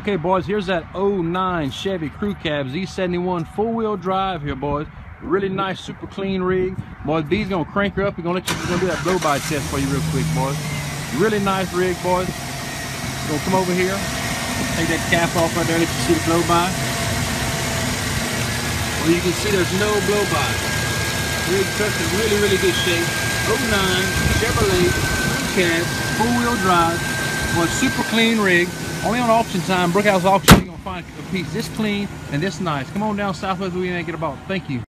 Okay, boys, here's that 09 Chevy Crew Cab Z71 four-wheel drive here, boys. Really nice, super clean rig. Boys, B's gonna crank her up. He's gonna let you, gonna do that blow-by test for you real quick, boys. Really nice rig, boys. Gonna come over here, take that cap off right there, let you see the blow-by. Well, you can see there's no blow-by. Rig truck's in really, really good shape. 09 Chevrolet Crew Cab, four-wheel drive. Well, super clean rig. Only on auction time, Brookhouse Auction, you're gonna find a piece this clean and this nice. Come on down Southwest Louisiana and get a ball. Thank you.